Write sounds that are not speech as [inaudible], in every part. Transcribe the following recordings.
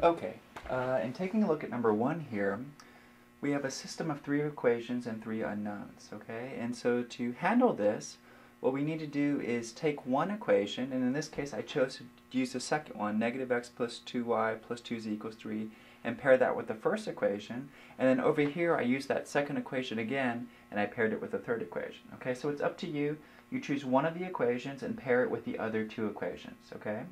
Okay, uh, in taking a look at number one here, we have a system of three equations and three unknowns, okay? And so to handle this, what we need to do is take one equation, and in this case I chose to use the second one, negative x plus 2y plus 2z equals 3, and pair that with the first equation, and then over here I use that second equation again, and I paired it with the third equation, okay? So it's up to you. You choose one of the equations and pair it with the other two equations, okay?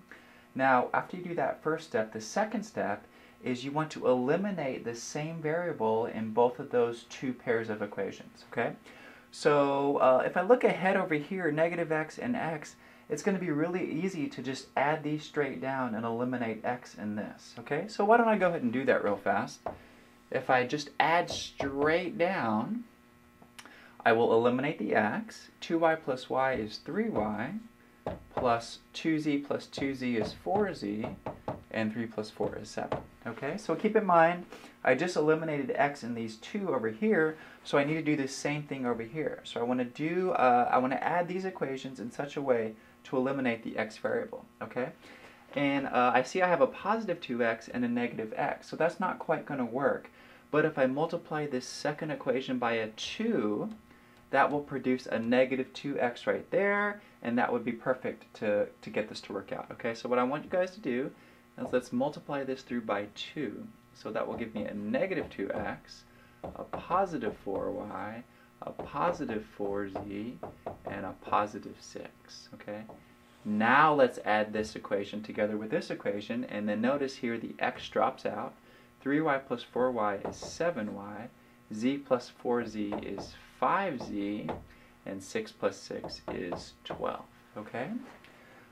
Now, after you do that first step, the second step is you want to eliminate the same variable in both of those two pairs of equations, okay? So uh, if I look ahead over here, negative x and x, it's going to be really easy to just add these straight down and eliminate x in this, okay? So why don't I go ahead and do that real fast. If I just add straight down, I will eliminate the x. 2y plus y is 3y plus 2z plus 2z is 4z, and 3 plus 4 is 7. Okay, so keep in mind, I just eliminated x in these two over here, so I need to do the same thing over here. So I want to do, uh, I want to add these equations in such a way to eliminate the x variable. Okay, and uh, I see I have a positive 2x and a negative x, so that's not quite going to work. But if I multiply this second equation by a 2, that will produce a negative 2x right there, and that would be perfect to, to get this to work out. Okay, so what I want you guys to do is let's multiply this through by 2. So that will give me a negative 2x, a positive 4y, a positive 4z, and a positive 6. Okay. Now let's add this equation together with this equation, and then notice here the x drops out. 3y plus 4y is 7y, z plus 4z is 5z, and 6 plus 6 is 12. Okay?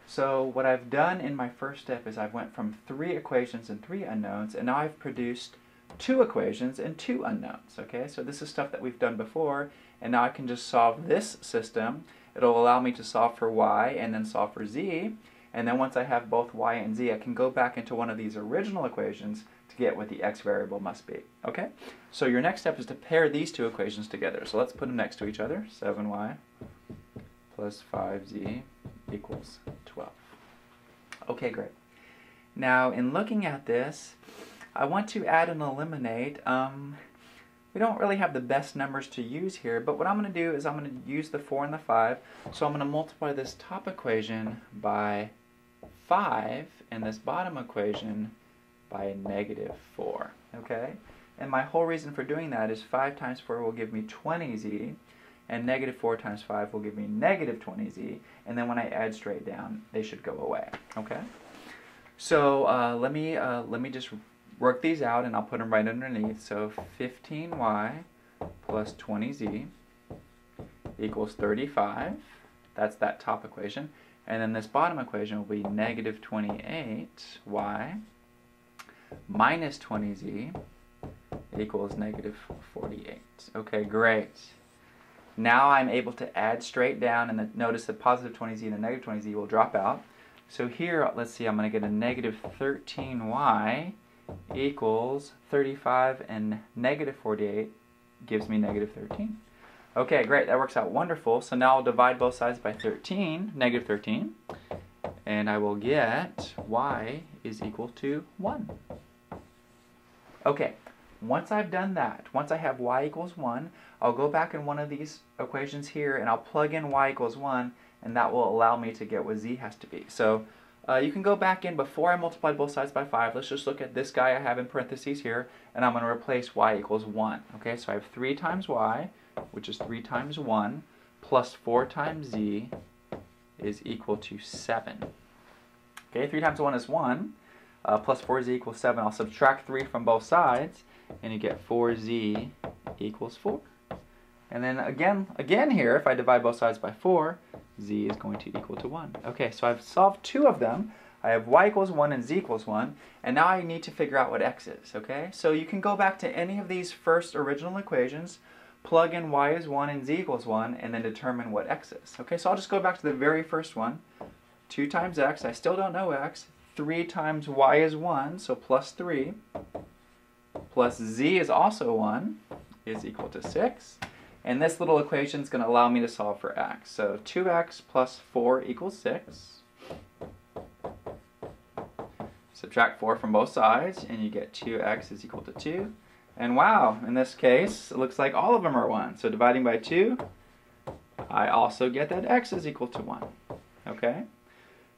So what I've done in my first step is I've went from three equations and three unknowns, and now I've produced two equations and two unknowns. Okay, so this is stuff that we've done before, and now I can just solve this system. It'll allow me to solve for y and then solve for z, and then once I have both y and z, I can go back into one of these original equations to get what the x variable must be. Okay? So your next step is to pair these two equations together. So let's put them next to each other. 7y plus 5z equals 12. Okay, great. Now, in looking at this, I want to add and eliminate. Um, we don't really have the best numbers to use here, but what I'm going to do is I'm going to use the 4 and the 5. So I'm going to multiply this top equation by 5 and this bottom equation by a negative 4. Okay? And my whole reason for doing that is 5 times 4 will give me 20z, and negative 4 times 5 will give me negative 20z, and then when I add straight down, they should go away. Okay? So uh, let, me, uh, let me just work these out, and I'll put them right underneath. So 15y plus 20z equals 35. That's that top equation. And then this bottom equation will be negative 28y minus 20z equals negative 48. Okay, great. Now I'm able to add straight down, and the, notice the positive 20z and the negative 20z will drop out. So here, let's see, I'm going to get a negative 13y equals 35, and negative 48 gives me negative 13. Okay, great, that works out wonderful. So now I'll divide both sides by 13, negative 13, and I will get y is equal to 1. Okay, once I've done that, once I have y equals 1, I'll go back in one of these equations here and I'll plug in y equals 1 and that will allow me to get what z has to be. So uh, you can go back in before I multiplied both sides by 5. Let's just look at this guy I have in parentheses here and I'm going to replace y equals 1. Okay, so I have 3 times y, which is 3 times 1, plus 4 times z is equal to 7. Okay, 3 times 1 is 1 uh, plus 4z equals 7. I'll subtract 3 from both sides, and you get 4z equals 4. And then again, again here, if I divide both sides by 4, z is going to equal to 1. Okay, so I've solved two of them. I have y equals 1 and z equals 1, and now I need to figure out what x is, okay? So you can go back to any of these first original equations, plug in y is 1 and z equals 1, and then determine what x is. Okay, so I'll just go back to the very first one. 2 times x, I still don't know x. 3 times y is 1, so plus 3, plus z is also 1, is equal to 6. And this little equation is going to allow me to solve for x. So 2x plus 4 equals 6. Subtract 4 from both sides, and you get 2x is equal to 2. And wow, in this case, it looks like all of them are 1. So dividing by 2, I also get that x is equal to 1. Okay?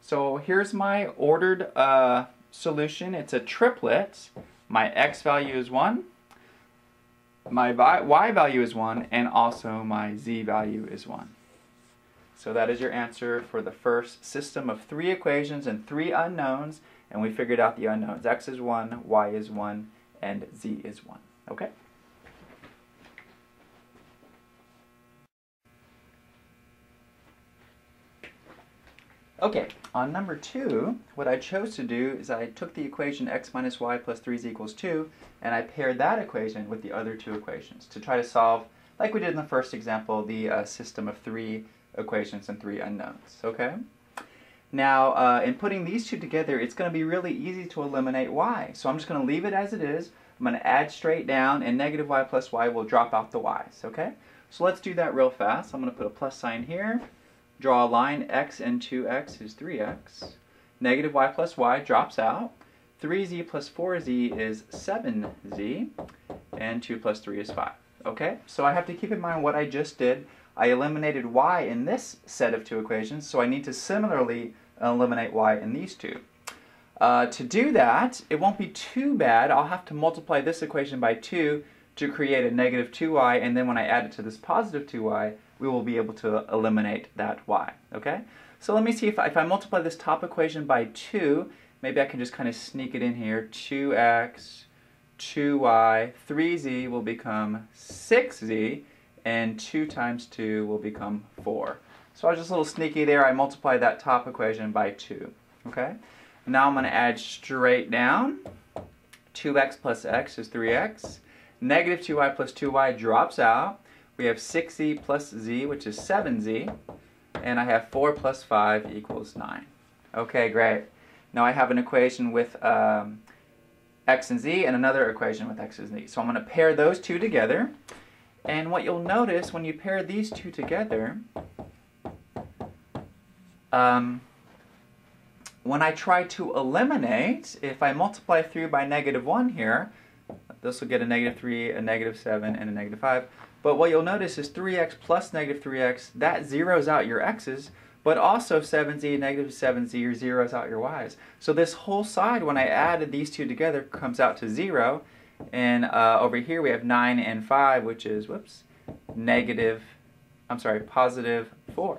So here's my ordered uh, solution. It's a triplet. My x value is 1, my y value is 1, and also my z value is 1. So that is your answer for the first system of three equations and three unknowns, and we figured out the unknowns. x is 1, y is 1, and z is 1. Okay? Okay, on number two, what I chose to do is I took the equation x minus y plus 3 is equals 2, and I paired that equation with the other two equations to try to solve, like we did in the first example, the uh, system of three equations and three unknowns, okay? Now, uh, in putting these two together, it's going to be really easy to eliminate y. So I'm just going to leave it as it is. I'm going to add straight down, and negative y plus y will drop out the y's, okay? So let's do that real fast. I'm going to put a plus sign here. Draw a line, x and 2x is 3x. Negative y plus y drops out. 3z plus 4z is 7z. And 2 plus 3 is 5. Okay, so I have to keep in mind what I just did. I eliminated y in this set of two equations, so I need to similarly eliminate y in these two. Uh, to do that, it won't be too bad. I'll have to multiply this equation by 2 to create a negative 2y, and then when I add it to this positive 2y, we will be able to eliminate that y, okay? So let me see if I, if I multiply this top equation by 2, maybe I can just kind of sneak it in here. 2x, 2y, 3z will become 6z, and 2 times 2 will become 4. So I was just a little sneaky there. I multiplied that top equation by 2, okay? Now I'm going to add straight down. 2x plus x is 3x. Negative 2y plus 2y drops out. We have 6z plus z, which is 7z. And I have 4 plus 5 equals 9. Okay, great. Now I have an equation with um, x and z and another equation with x and z. So I'm going to pair those two together. And what you'll notice when you pair these two together, um, when I try to eliminate, if I multiply through by negative 1 here, this will get a negative 3, a negative 7, and a negative 5. But what you'll notice is 3x plus negative 3x, that zeroes out your x's, but also 7z, negative 7z, zeroes out your y's. So this whole side, when I added these two together, comes out to 0. And uh, over here we have 9 and 5, which is, whoops, negative, I'm sorry, positive 4.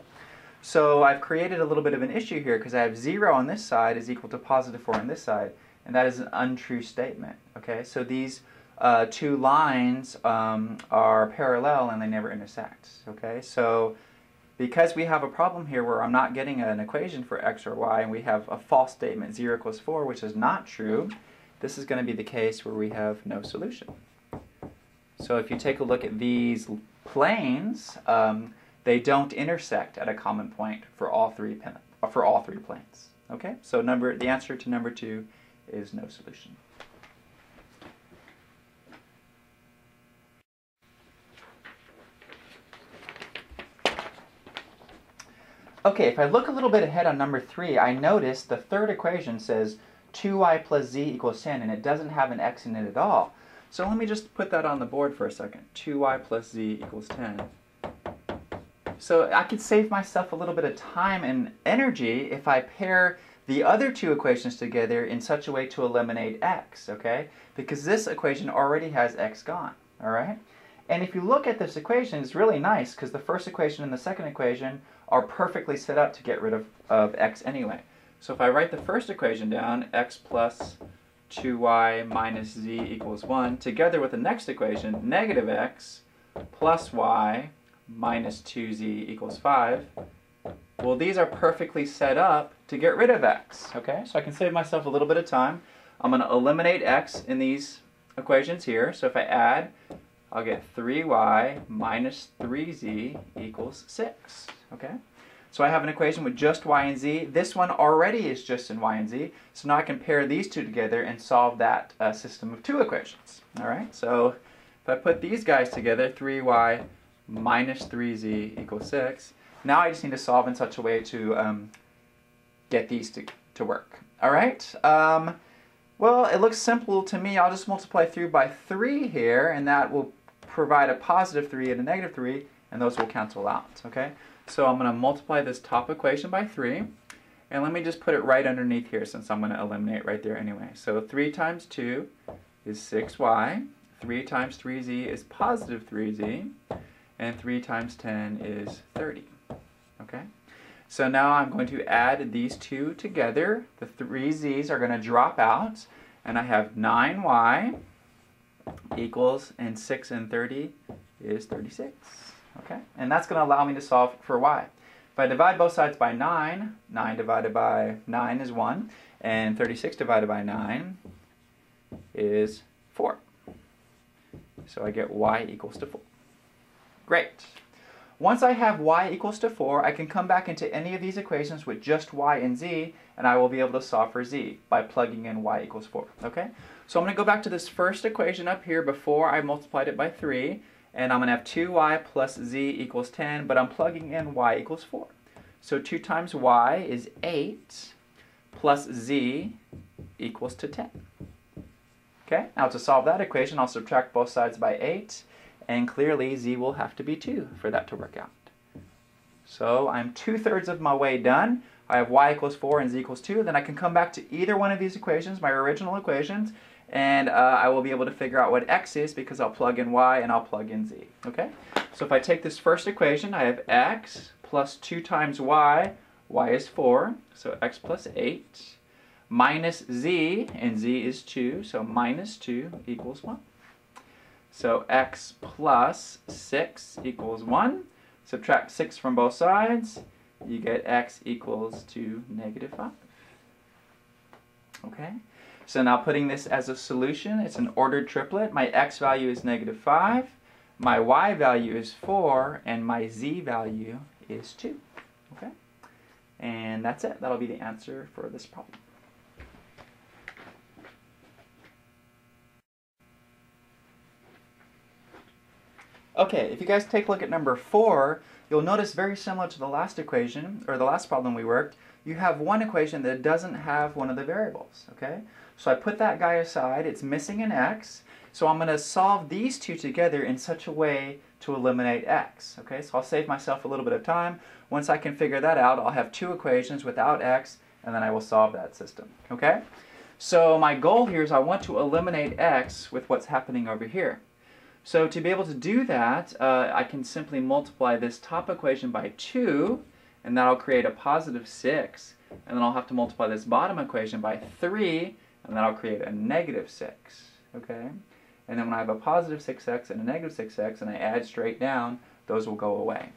So I've created a little bit of an issue here because I have 0 on this side is equal to positive 4 on this side. And that is an untrue statement. Okay, so these uh, two lines um, are parallel and they never intersect. Okay, so because we have a problem here where I'm not getting an equation for x or y and we have a false statement 0 equals 4 which is not true, this is going to be the case where we have no solution. So if you take a look at these planes, um, they don't intersect at a common point for all three for all three planes. Okay, so number the answer to number two is no solution. Okay, if I look a little bit ahead on number three, I notice the third equation says 2y plus z equals 10, and it doesn't have an x in it at all. So let me just put that on the board for a second. 2y plus z equals 10. So I could save myself a little bit of time and energy if I pair the other two equations together in such a way to eliminate x, okay? Because this equation already has x gone, all right? And if you look at this equation, it's really nice because the first equation and the second equation are perfectly set up to get rid of, of x anyway. So if I write the first equation down, x plus 2y minus z equals 1, together with the next equation, negative x plus y minus 2z equals 5, well, these are perfectly set up to get rid of x, okay? So I can save myself a little bit of time. I'm going to eliminate x in these equations here. So if I add, I'll get 3y minus 3z equals 6, okay? So I have an equation with just y and z. This one already is just in y and z. So now I can pair these two together and solve that uh, system of two equations. All right, so if I put these guys together, 3y minus 3z equals 6, now I just need to solve in such a way to um, get these to, to work. All right, um, Well, it looks simple to me. I'll just multiply through by 3 here, and that will provide a positive 3 and a negative 3, and those will cancel out, okay? So I'm going to multiply this top equation by 3, and let me just put it right underneath here since I'm going to eliminate right there anyway. So 3 times 2 is 6y, 3 times 3z is positive 3z, and 3 times 10 is 30, okay? So now I'm going to add these two together. The three z's are going to drop out, and I have 9y equals, and 6 and 30 is 36. Okay, and that's going to allow me to solve for y. If I divide both sides by 9, 9 divided by 9 is 1, and 36 divided by 9 is 4. So I get y equals to 4. Great. Once I have y equals to 4, I can come back into any of these equations with just y and z, and I will be able to solve for z by plugging in y equals 4. Okay? So I'm going to go back to this first equation up here before I multiplied it by 3, and I'm going to have 2y plus z equals 10, but I'm plugging in y equals 4. So 2 times y is 8, plus z equals to 10. Okay, now to solve that equation, I'll subtract both sides by 8, and clearly z will have to be 2 for that to work out. So I'm two-thirds of my way done. I have y equals 4 and z equals 2. Then I can come back to either one of these equations, my original equations, and uh, I will be able to figure out what x is because I'll plug in y and I'll plug in z. Okay? So if I take this first equation, I have x plus 2 times y. y is 4, so x plus 8, minus z, and z is 2, so minus 2 equals 1. So x plus 6 equals 1. Subtract 6 from both sides. You get x equals to negative 5. Okay? So now putting this as a solution, it's an ordered triplet. My x value is negative 5, my y value is 4, and my z value is 2. Okay? And that's it. That'll be the answer for this problem. Okay, if you guys take a look at number four, you'll notice very similar to the last equation, or the last problem we worked, you have one equation that doesn't have one of the variables, okay? So I put that guy aside, it's missing an x, so I'm going to solve these two together in such a way to eliminate x, okay? So I'll save myself a little bit of time. Once I can figure that out, I'll have two equations without x, and then I will solve that system, okay? So my goal here is I want to eliminate x with what's happening over here. So to be able to do that, uh, I can simply multiply this top equation by 2, and that'll create a positive 6. And then I'll have to multiply this bottom equation by 3, and that'll create a negative 6. Okay? And then when I have a positive 6x and a negative 6x, and I add straight down, those will go away.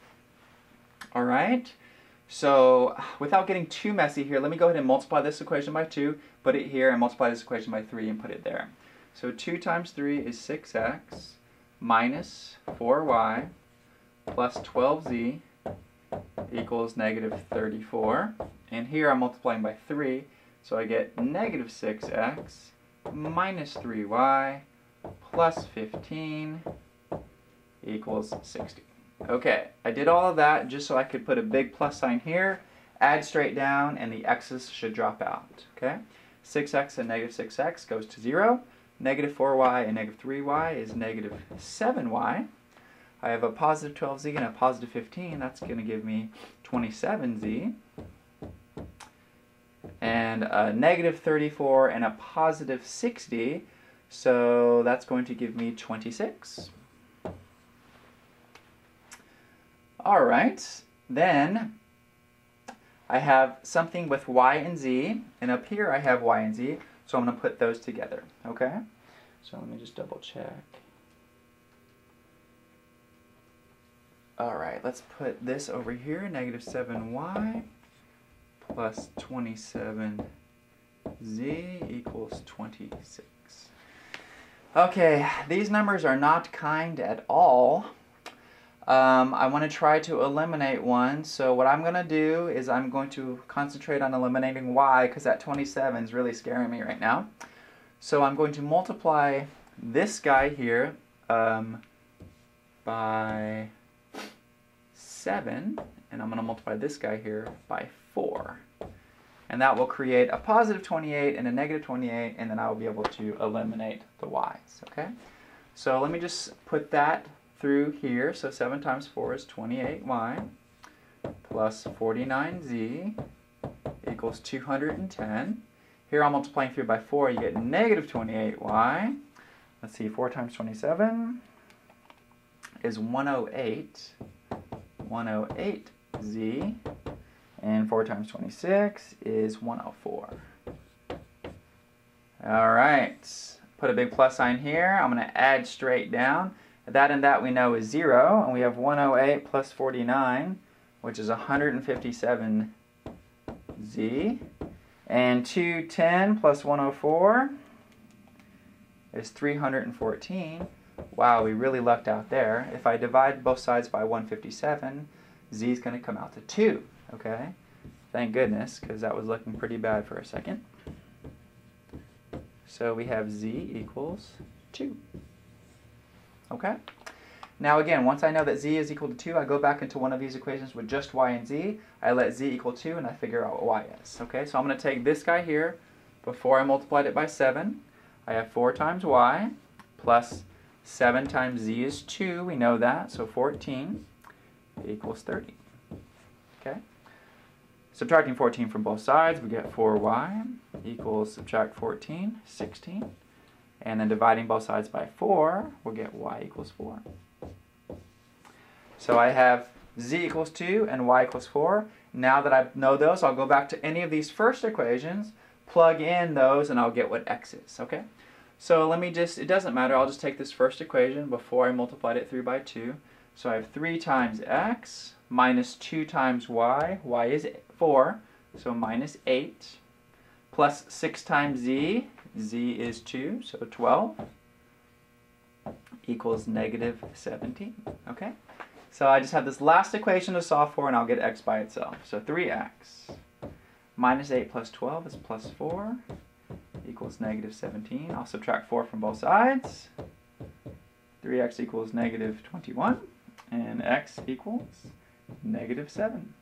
All right? So without getting too messy here, let me go ahead and multiply this equation by 2, put it here, and multiply this equation by 3 and put it there. So 2 times 3 is 6x minus 4y plus 12z equals negative 34. And here I'm multiplying by 3, so I get negative 6x minus 3y plus 15 equals 60. Okay, I did all of that just so I could put a big plus sign here, add straight down, and the x's should drop out. Okay, 6x and negative 6x goes to 0. Negative 4y and negative 3y is negative 7y. I have a positive 12z and a positive 15. That's going to give me 27z. And a negative 34 and a positive 60. So that's going to give me 26. All right, then I have something with y and z, and up here I have y and z. So I'm going to put those together, okay? So let me just double check. Alright, let's put this over here, negative 7y plus 27z equals 26. Okay, these numbers are not kind at all. Um, I want to try to eliminate one, so what I'm going to do is I'm going to concentrate on eliminating y because that 27 is really scaring me right now. So I'm going to multiply this guy here um, by 7, and I'm going to multiply this guy here by 4. and that will create a positive 28 and a negative 28, and then I will be able to eliminate the y's, okay? So let me just put that through here. So 7 times 4 is 28y plus 49z equals 210. Here I'm multiplying through by 4, you get negative 28y. Let's see, 4 times 27 is 108. 108z. And 4 times 26 is 104. All right, put a big plus sign here. I'm going to add straight down. That and that we know is 0, and we have 108 plus 49, which is 157z. And 210 plus 104 is 314. Wow, we really lucked out there. If I divide both sides by 157, z is going to come out to 2, okay? Thank goodness, because that was looking pretty bad for a second. So we have z equals 2. Okay? Now again, once I know that z is equal to 2, I go back into one of these equations with just y and z. I let z equal 2 and I figure out what y is. Okay, so I'm going to take this guy here. Before I multiplied it by 7, I have 4 times y plus 7 times z is 2. We know that, so 14 equals 30. Okay? Subtracting 14 from both sides, we get 4y equals subtract 14, 16. And then dividing both sides by 4, we'll get y equals 4. So I have z equals 2 and y equals 4. Now that I know those, I'll go back to any of these first equations, plug in those, and I'll get what x is, okay? So let me just, it doesn't matter, I'll just take this first equation before I multiplied it through by 2. So I have 3 times x minus 2 times y, y is 4, so minus 8, plus 6 times z, z is 2, so 12, equals negative 17, okay? So I just have this last equation to solve for, and I'll get x by itself. So 3x minus 8 plus 12 is plus 4, equals negative 17. I'll subtract 4 from both sides. 3x equals negative 21, and x equals negative 7.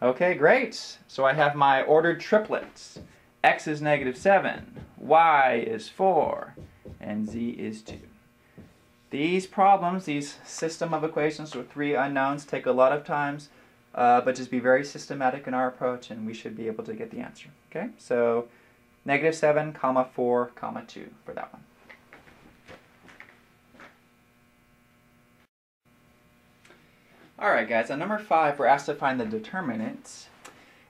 Okay, great. So I have my ordered triplets. x is negative 7, y is 4, and z is 2. These problems, these system of equations with three unknowns take a lot of times, uh, but just be very systematic in our approach and we should be able to get the answer. Okay, so negative 7, comma 4, comma 2 for that one. Alright guys, on number 5 we're asked to find the determinants.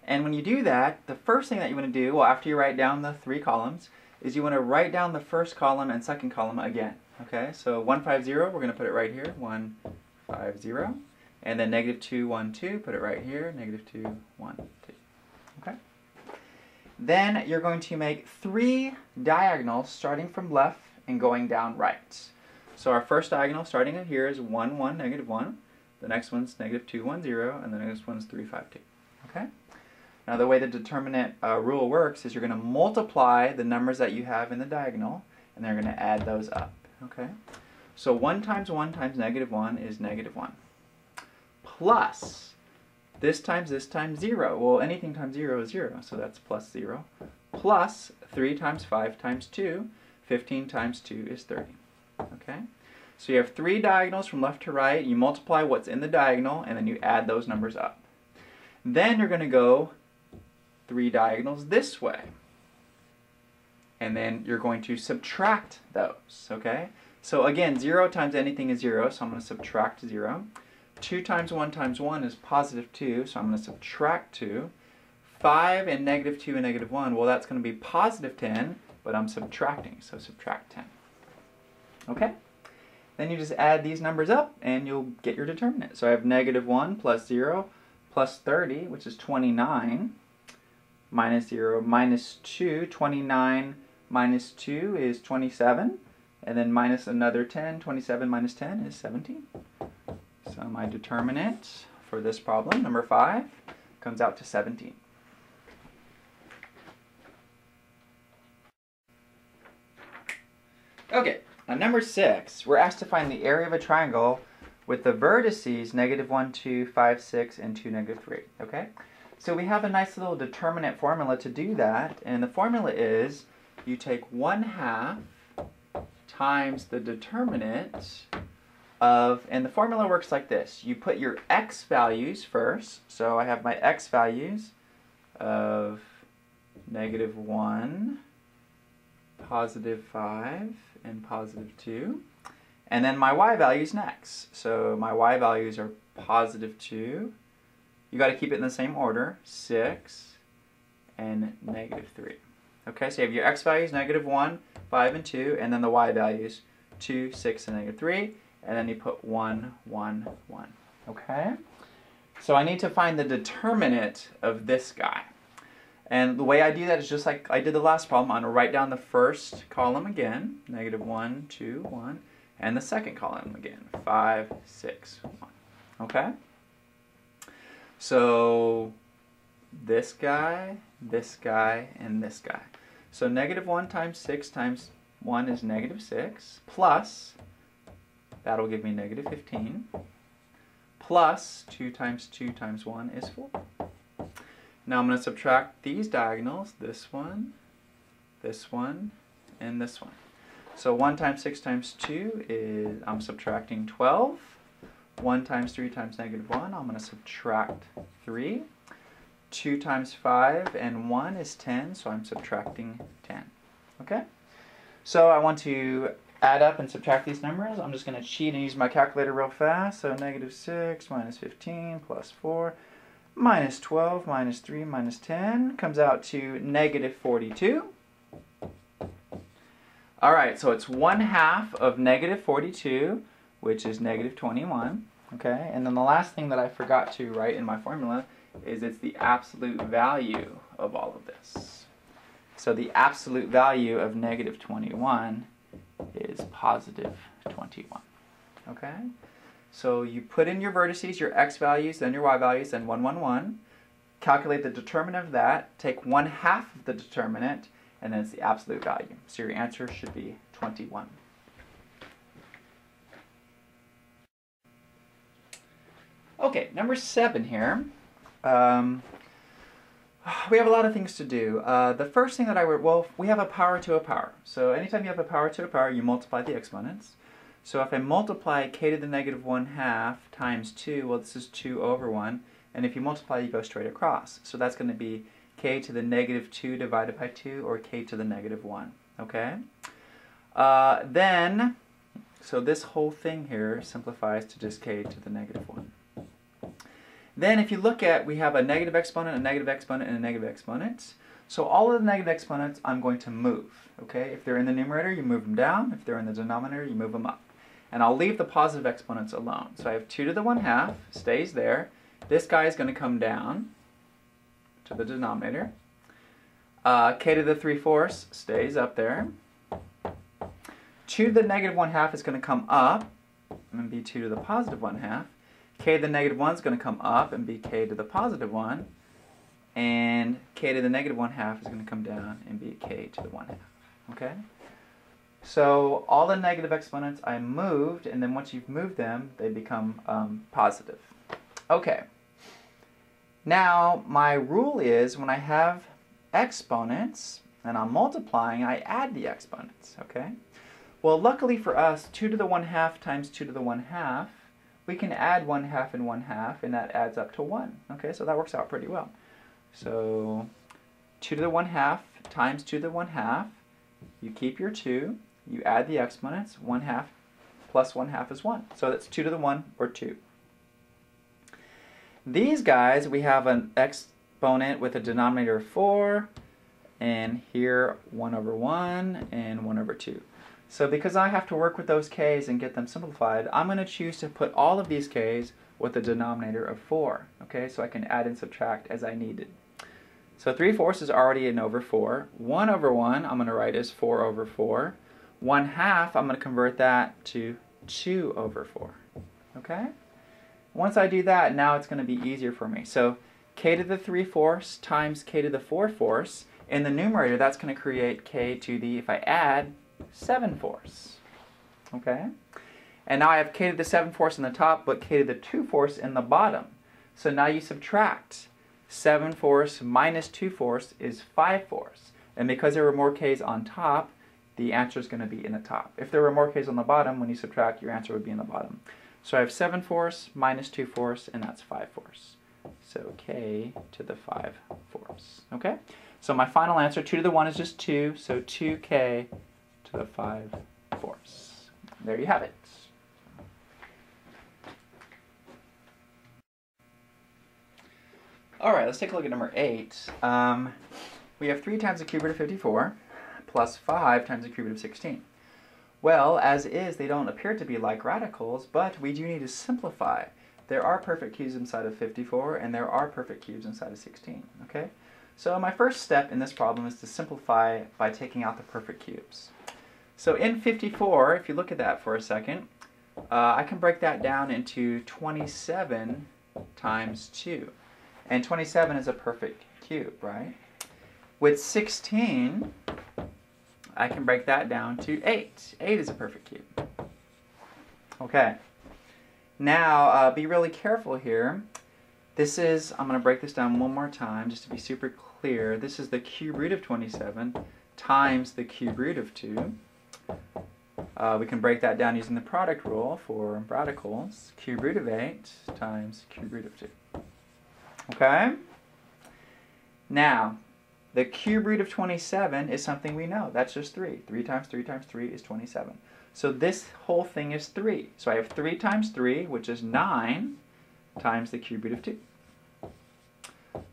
And when you do that, the first thing that you want to do, well after you write down the three columns, is you want to write down the first column and second column again. Okay, so 150, we're going to put it right here, 150. And then negative 2, 1, 2, put it right here, negative 2, 1, 2. Okay? Then you're going to make three diagonals starting from left and going down right. So our first diagonal starting at here is 1, 1, negative 1. The next one's negative 2, 1, 0, and the next one's 3, 5, 2. Okay? Now the way the determinant uh, rule works is you're going to multiply the numbers that you have in the diagonal, and they're going to add those up. Okay? So 1 times 1 times negative 1 is negative 1. Plus this times this times 0. Well, anything times 0 is 0, so that's plus 0. Plus 3 times 5 times 2. 15 times 2 is 30. Okay? So you have three diagonals from left to right. You multiply what's in the diagonal, and then you add those numbers up. Then you're going to go three diagonals this way. And then you're going to subtract those, okay? So again, 0 times anything is 0, so I'm going to subtract 0. 2 times 1 times 1 is positive 2, so I'm going to subtract 2. 5 and negative 2 and negative 1, well that's going to be positive 10, but I'm subtracting, so subtract 10. Okay? Then you just add these numbers up and you'll get your determinant. So I have negative 1 plus 0 plus 30, which is 29, minus 0, minus 2, 29 minus 2 is 27, and then minus another 10, 27 minus 10 is 17. So my determinant for this problem, number 5, comes out to 17. Okay, number 6, we're asked to find the area of a triangle with the vertices negative 1, 2, 5, 6, and 2, negative 3. Okay? So we have a nice little determinant formula to do that, and the formula is you take 1 half times the determinant of, and the formula works like this. You put your x values first, so I have my x values of negative 1, positive 5, and positive 2. And then my y values next. So my y values are positive 2. You got to keep it in the same order, 6, and negative 3. Okay, so you have your x values, negative 1, 5, and 2, and then the y values, 2, 6, and negative 3, and then you put 1, 1, 1. Okay? So I need to find the determinant of this guy. And the way I do that is just like I did the last problem. I'm going to write down the first column again, negative 1, 2, 1, and the second column again, 5, 6, 1. Okay? So this guy, this guy, and this guy. So negative 1 times 6 times 1 is negative 6, plus, that'll give me negative 15, plus 2 times 2 times 1 is 4. Now I'm going to subtract these diagonals, this one, this one, and this one. So 1 times 6 times 2 is, I'm subtracting 12. 1 times 3 times negative 1, I'm going to subtract 3. 2 times 5 and 1 is 10, so I'm subtracting 10. Okay? So I want to add up and subtract these numbers. I'm just going to cheat and use my calculator real fast. So negative 6 minus 15 plus 4 minus 12 minus 3 minus 10 comes out to negative 42. All right, so it's 1 half of negative 42, which is negative 21. Okay, and then the last thing that I forgot to write in my formula is it's the absolute value of all of this. So the absolute value of negative 21 is positive 21. Okay? So you put in your vertices, your x values, then your y values, then 1, 1, 1. Calculate the determinant of that. Take 1 half of the determinant, and then it's the absolute value. So your answer should be 21. Okay, number 7 here. Um, we have a lot of things to do. Uh, the first thing that I would, well, we have a power to a power. So anytime you have a power to a power, you multiply the exponents. So if I multiply k to the negative 1 half times 2, well, this is 2 over 1. And if you multiply, you go straight across. So that's going to be k to the negative 2 divided by 2, or k to the negative 1. Okay? Uh, then, so this whole thing here simplifies to just k to the negative 1. Then if you look at, we have a negative exponent, a negative exponent, and a negative exponent. So all of the negative exponents I'm going to move. Okay, If they're in the numerator, you move them down. If they're in the denominator, you move them up. And I'll leave the positive exponents alone. So I have 2 to the 1 half, stays there. This guy is going to come down to the denominator. Uh, k to the 3 fourths stays up there. 2 to the negative 1 half is going to come up and be 2 to the positive 1 half k to the negative 1 is going to come up and be k to the positive 1. And k to the negative 1 half is going to come down and be k to the 1 half. Okay? So all the negative exponents I moved, and then once you've moved them, they become um, positive. Okay. Now, my rule is when I have exponents and I'm multiplying, I add the exponents. Okay? Well, luckily for us, 2 to the 1 half times 2 to the 1 half we can add 1 half and 1 half, and that adds up to 1. Okay, so that works out pretty well. So 2 to the 1 half times 2 to the 1 half, you keep your 2, you add the exponents, 1 half plus 1 half is 1. So that's 2 to the 1, or 2. These guys, we have an exponent with a denominator of 4, and here 1 over 1 and 1 over 2. So because I have to work with those k's and get them simplified, I'm going to choose to put all of these k's with a denominator of 4. Okay, so I can add and subtract as I needed. So 3 fourths is already an over 4. 1 over 1 I'm going to write as 4 over 4. 1 half I'm going to convert that to 2 over 4. Okay? Once I do that, now it's going to be easier for me. So k to the 3 fourths times k to the 4 fourths. In the numerator, that's going to create k to the, if I add, 7 fourths. Okay? And now I have k to the 7 fourths in the top, but k to the 2 fourths in the bottom. So now you subtract. 7 fourths minus 2 fourths is 5 fourths. And because there were more k's on top, the answer is going to be in the top. If there were more k's on the bottom, when you subtract, your answer would be in the bottom. So I have 7 fourths minus 2 fourths, and that's 5 fourths. So k to the 5 fourths. Okay? So my final answer, 2 to the 1 is just 2, so 2k to the 5 fourths. There you have it. All right, let's take a look at number 8. Um, we have 3 times the cube root of 54 plus 5 times the cube root of 16. Well, as is, they don't appear to be like radicals, but we do need to simplify. There are perfect cubes inside of 54, and there are perfect cubes inside of 16, okay? So my first step in this problem is to simplify by taking out the perfect cubes. So in 54, if you look at that for a second, uh, I can break that down into 27 times 2. And 27 is a perfect cube, right? With 16, I can break that down to 8. 8 is a perfect cube. Okay. Now, uh, be really careful here. This is, I'm going to break this down one more time just to be super clear. This is the cube root of 27 times the cube root of 2. Uh, we can break that down using the product rule for radicals. Cube root of 8 times cube root of 2. Okay? Now, the cube root of 27 is something we know. That's just 3. 3 times 3 times 3 is 27. So this whole thing is 3. So I have 3 times 3, which is 9, times the cube root of 2.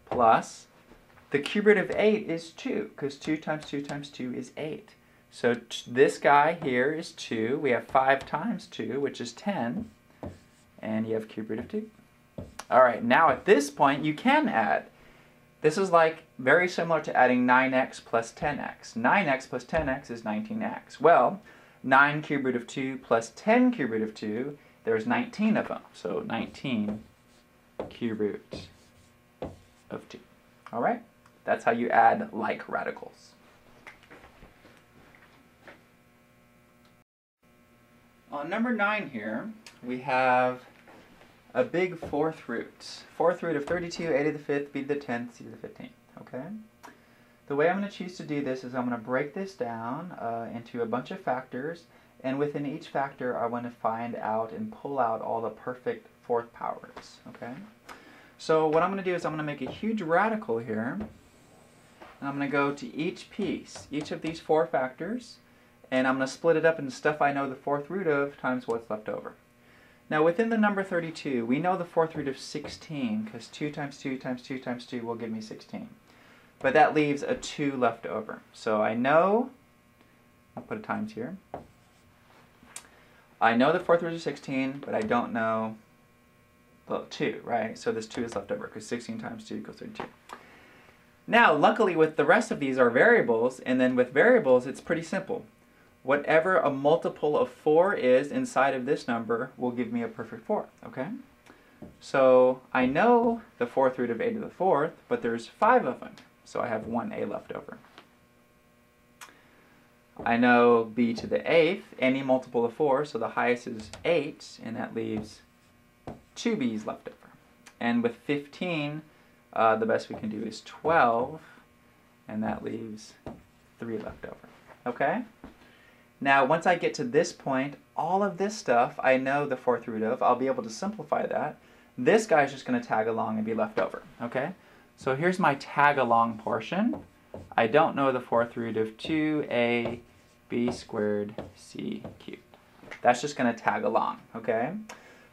Plus, the cube root of 8 is 2, because 2 times 2 times 2 is 8. So this guy here is 2. We have 5 times 2, which is 10. And you have cube root of 2. All right, now at this point, you can add. This is like very similar to adding 9x plus 10x. 9x plus 10x is 19x. Well, 9 cube root of 2 plus 10 cube root of 2, there's 19 of them. So 19 cube root of 2. All right? That's how you add like radicals. On number 9 here, we have a big fourth root. Fourth root of 32, a to the 5th, b to the 10th, c to the 15th. Okay? The way I'm going to choose to do this is I'm going to break this down uh, into a bunch of factors, and within each factor I want to find out and pull out all the perfect fourth powers. Okay? So what I'm going to do is I'm going to make a huge radical here, and I'm going to go to each piece, each of these four factors, and I'm going to split it up into stuff I know the fourth root of times what's left over. Now within the number 32, we know the fourth root of 16, because 2 times 2 times 2 times 2 will give me 16. But that leaves a 2 left over. So I know, I'll put a times here. I know the fourth root of 16, but I don't know the 2, right? So this 2 is left over, because 16 times 2 equals 32. Now, luckily with the rest of these are variables, and then with variables it's pretty simple whatever a multiple of 4 is inside of this number will give me a perfect 4, okay? So I know the fourth root of a to the fourth, but there's five of them, so I have one a left over. I know b to the eighth, any multiple of 4, so the highest is 8, and that leaves two b's left over. And with 15, uh, the best we can do is 12, and that leaves 3 left over. Okay? Now, once I get to this point, all of this stuff I know the fourth root of. I'll be able to simplify that. This guy's just going to tag along and be left over, okay? So here's my tag along portion. I don't know the fourth root of 2ab squared c cubed. That's just going to tag along, okay?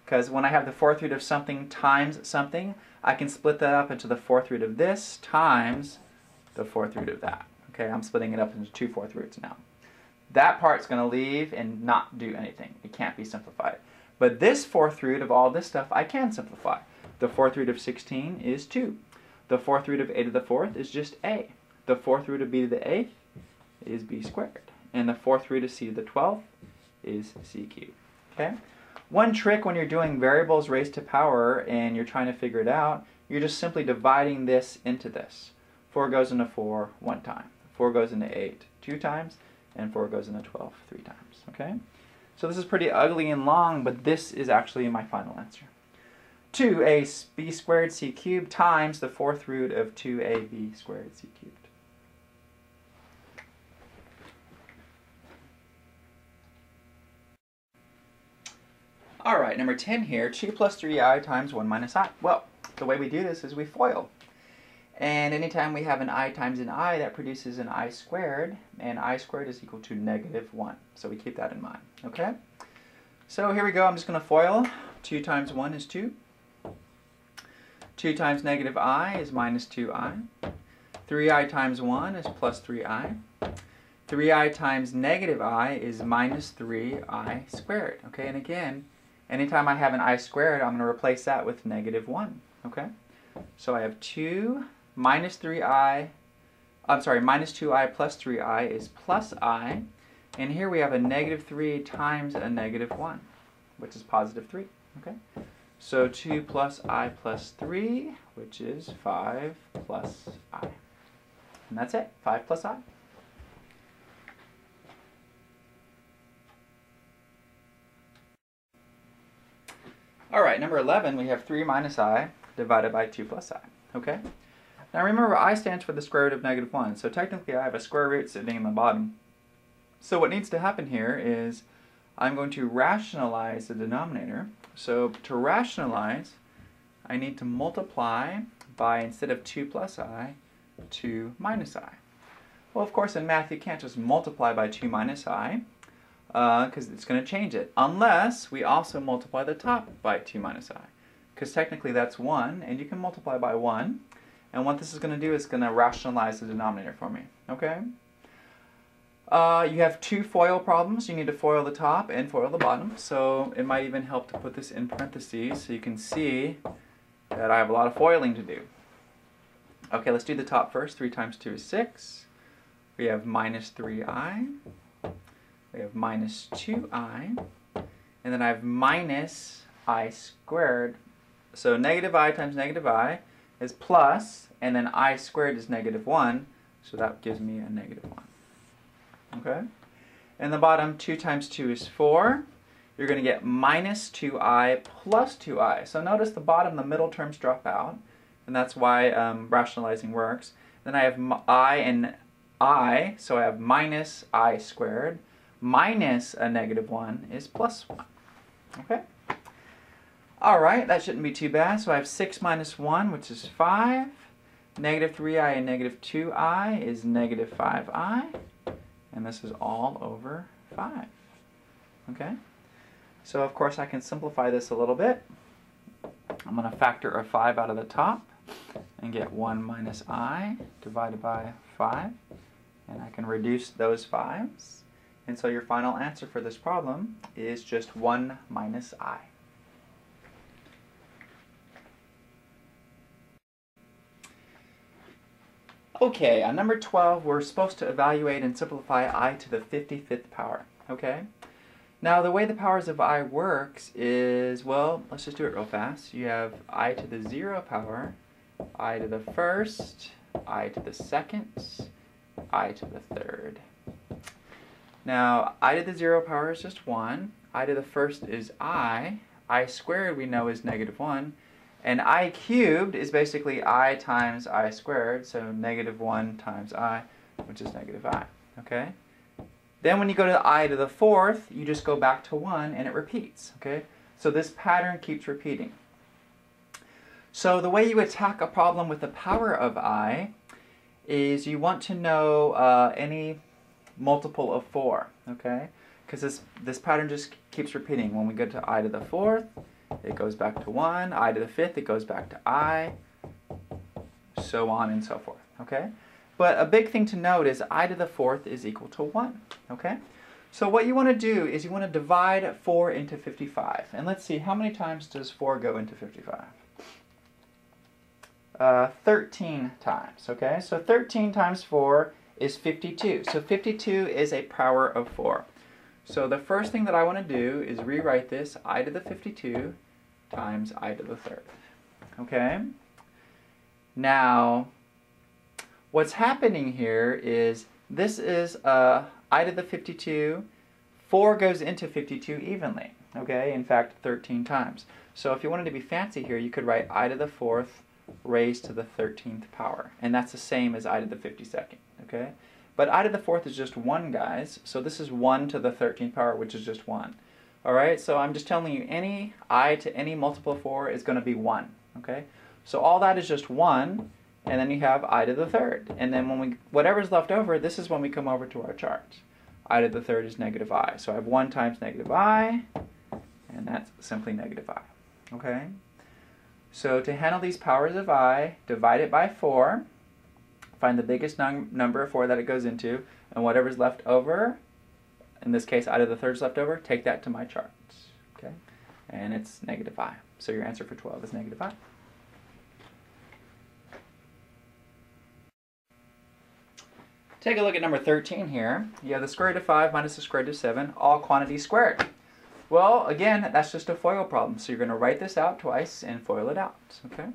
Because when I have the fourth root of something times something, I can split that up into the fourth root of this times the fourth root of that. Okay, I'm splitting it up into two fourth roots now. That part's going to leave and not do anything. It can't be simplified. But this fourth root of all this stuff I can simplify. The fourth root of 16 is 2. The fourth root of a to the fourth is just a. The fourth root of b to the eighth is b squared. And the fourth root of c to the 12th is c cubed. Okay? One trick when you're doing variables raised to power and you're trying to figure it out, you're just simply dividing this into this. 4 goes into 4 one time. 4 goes into 8 two times and 4 goes into 12 three times. Okay? So this is pretty ugly and long, but this is actually my final answer. 2ab squared c cubed times the fourth root of 2ab squared c cubed. All right, number 10 here, 2 plus 3i times 1 minus i. Well, the way we do this is we FOIL. And anytime we have an i times an i, that produces an i squared, and i squared is equal to negative 1. So we keep that in mind, okay? So here we go, I'm just going to FOIL. 2 times 1 is 2. 2 times negative i is minus 2i. 3i times 1 is plus 3i. 3i times negative i is minus 3i squared, okay? And again, Anytime I have an i squared, I'm going to replace that with negative 1. Okay? So I have 2 minus 3i, I'm sorry, minus 2i plus 3i is plus i. And here we have a negative 3 times a negative 1, which is positive 3. Okay? So 2 plus i plus 3, which is 5 plus i. And that's it, 5 plus i. All right, number 11, we have 3 minus i divided by 2 plus i, okay? Now remember, i stands for the square root of negative 1, so technically I have a square root sitting in the bottom. So what needs to happen here is I'm going to rationalize the denominator. So to rationalize, I need to multiply by, instead of 2 plus i, 2 minus i. Well, of course, in math, you can't just multiply by 2 minus i because uh, it's going to change it. Unless we also multiply the top by 2 minus i. Because technically that's 1, and you can multiply by 1. And what this is going to do is going to rationalize the denominator for me. Okay? Uh, you have two FOIL problems. You need to FOIL the top and FOIL the bottom. So it might even help to put this in parentheses so you can see that I have a lot of FOILing to do. Okay, let's do the top first. 3 times 2 is 6. We have minus 3i we have minus 2i, and then I have minus i squared. So negative i times negative i is plus, and then i squared is negative 1, so that gives me a negative 1. Okay? In the bottom, 2 times 2 is 4. You're going to get minus 2i plus 2i. So notice the bottom, the middle terms drop out, and that's why um, rationalizing works. Then I have i and i, so I have minus i squared minus a negative 1 is plus 1. Okay? Alright, that shouldn't be too bad. So I have 6 minus 1, which is 5. Negative 3i and negative 2i is negative 5i. And this is all over 5. Okay? So of course I can simplify this a little bit. I'm going to factor a 5 out of the top and get 1 minus i divided by 5. And I can reduce those 5's. And so your final answer for this problem is just 1 minus i. Okay, on number 12, we're supposed to evaluate and simplify i to the 55th power, okay? Now, the way the powers of i works is, well, let's just do it real fast. You have i to the 0 power, i to the first, i to the second, i to the third. Now, i to the 0 power is just 1. i to the first is i. i squared we know is negative 1. And i cubed is basically i times i squared, so negative 1 times i, which is negative i. Okay? Then when you go to i to the fourth, you just go back to 1 and it repeats. Okay? So this pattern keeps repeating. So the way you attack a problem with the power of i is you want to know uh, any multiple of 4, okay? Because this, this pattern just keeps repeating. When we go to i to the 4th, it goes back to 1. i to the 5th, it goes back to i, so on and so forth, okay? But a big thing to note is i to the 4th is equal to 1, okay? So what you want to do is you want to divide 4 into 55. And let's see, how many times does 4 go into 55? Uh, 13 times, okay? So 13 times 4 is 52. So 52 is a power of 4. So the first thing that I want to do is rewrite this i to the 52 times i to the third. Okay? Now, what's happening here is this is uh, i to the 52. 4 goes into 52 evenly. Okay, in fact, 13 times. So if you wanted to be fancy here, you could write i to the fourth raised to the 13th power. And that's the same as i to the 52nd. Okay? But i to the fourth is just 1, guys. So this is 1 to the 13th power, which is just 1. Alright, so I'm just telling you any i to any multiple of 4 is going to be 1. Okay? So all that is just 1, and then you have i to the third. And then when we whatever's left over, this is when we come over to our chart. i to the third is negative i. So I have 1 times negative i, and that's simply negative i. Okay? So to handle these powers of i, divide it by 4, find the biggest num number of 4 that it goes into, and whatever's left over, in this case i to the third is left over, take that to my chart. Okay? And it's negative i. So your answer for 12 is negative i. Take a look at number 13 here. You have the square root of 5 minus the square root of 7, all quantities squared. Well, again, that's just a FOIL problem. So you're going to write this out twice and FOIL it out. Okay.